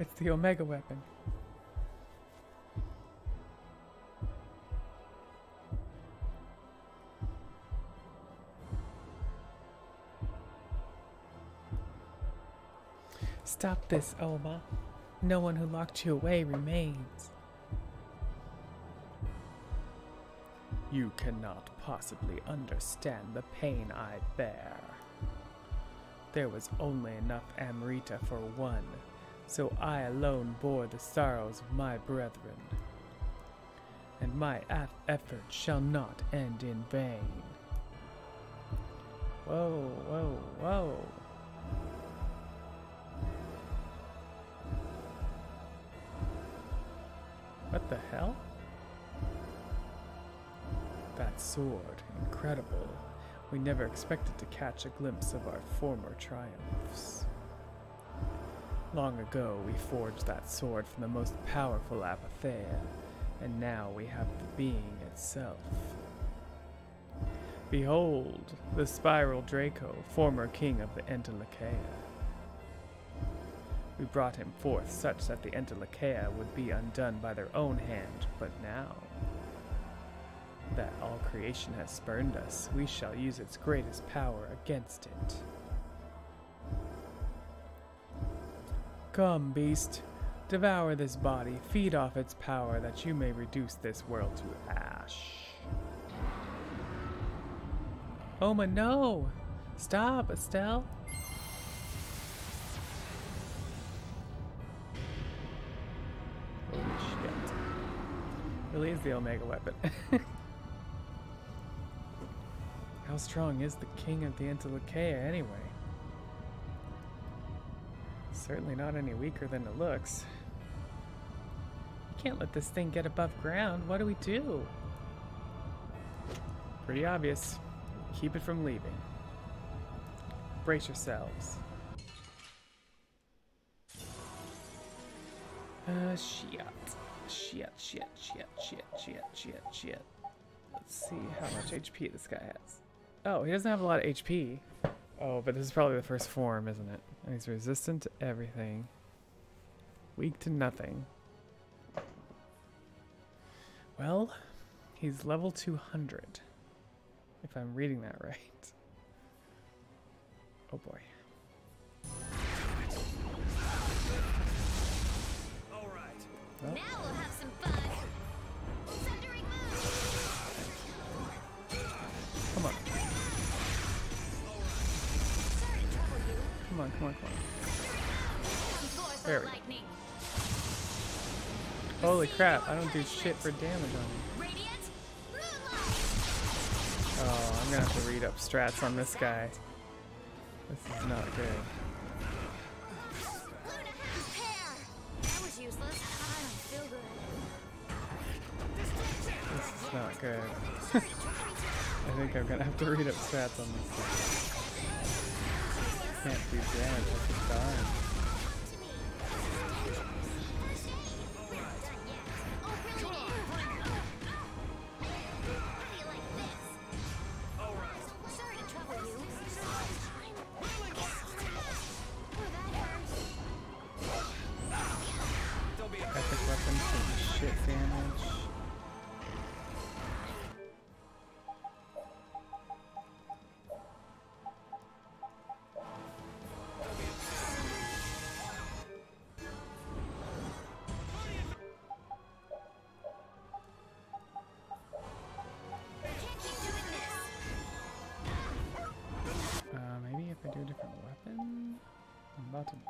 It's the Omega weapon. Stop this, Oma. No one who locked you away remains. You cannot possibly understand the pain I bear. There was only enough Amrita for one, so I alone bore the sorrows of my brethren. And my effort shall not end in vain. Whoa, whoa, whoa. What the hell? That sword, incredible. We never expected to catch a glimpse of our former triumphs. Long ago, we forged that sword from the most powerful Apatheia, and now we have the being itself. Behold, the Spiral Draco, former king of the Entelecheia. We brought him forth such that the Entelecheia would be undone by their own hand, but now that all creation has spurned us, we shall use its greatest power against it. Come, beast, devour this body, feed off its power, that you may reduce this world to ash. Oma, no! Stop, Estelle! Holy shit. Really is the Omega weapon. How strong is the king of the Entelecheia anyway? Certainly not any weaker than it looks. Can't let this thing get above ground. What do we do? Pretty obvious. Keep it from leaving. Brace yourselves. Uh, shit. Shit, shit, shit, shit, shit, shit, shit. Let's see how much HP this guy has. Oh, he doesn't have a lot of HP. Oh, but this is probably the first form, isn't it? And he's resistant to everything. Weak to nothing. Well, he's level 200. If I'm reading that right. Oh boy. Well. Now we'll have some fun. On, come on, come on. There we go. Holy crap, I don't do shit for damage on him. Oh, I'm gonna have to read up strats on this guy. This is not good. This is not good. I think I'm gonna have to read up strats on this thing. Can't do damage, I just die.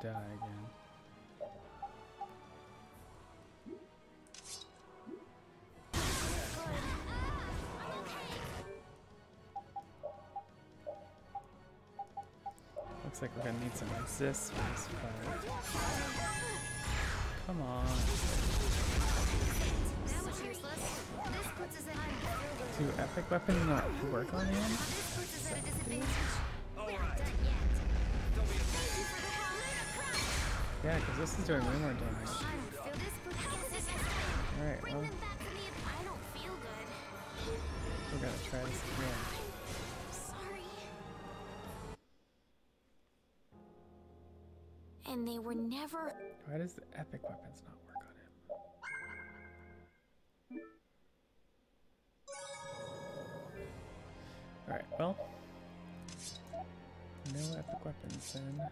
Die again. Looks like we're gonna need some resist for this fight. Come on. Do epic weapons not work on him? Yeah, because this is doing way more damage. Alright, well. We're gonna try this again. and they were never. Why does the epic weapons not work on him? Alright, well. No epic weapons then.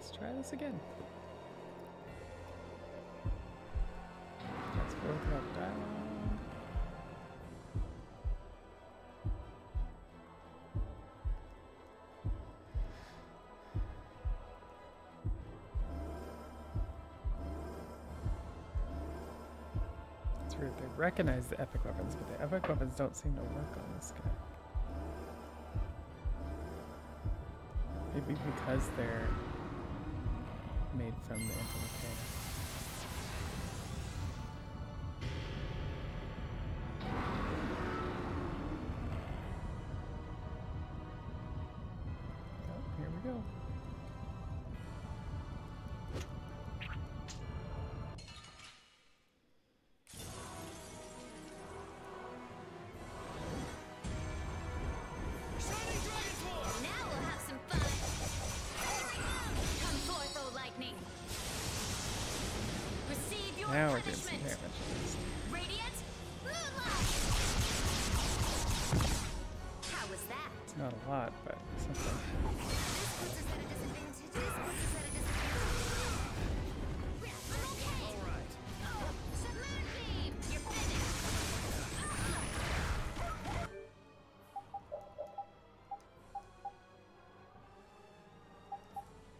Let's try this again. Let's go up dialogue. It's weird. They recognize the epic weapons, but the epic weapons don't seem to work on this guy. Maybe because they're made from the Infinite Oh, here we go. Now we're doing some damage at. Radiant. How was that? Not a lot, but something.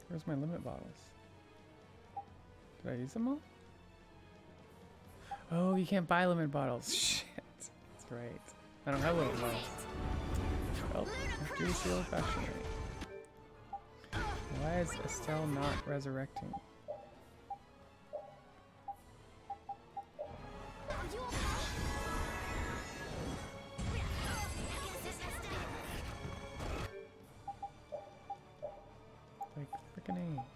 Where's my limit bottles? Did I use them all? Oh, you can't buy limit bottles. Shit. That's right. I don't have limit bottles. Well, have to use the old. Why is Estelle not resurrecting? Are you okay? Is this messed up? Like, frickin' A.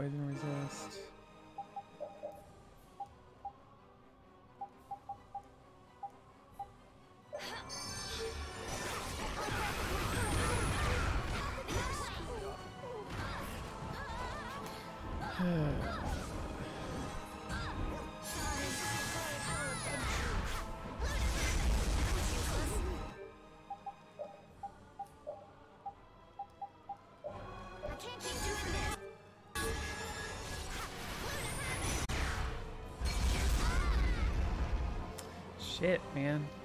poison resist. Shit, man.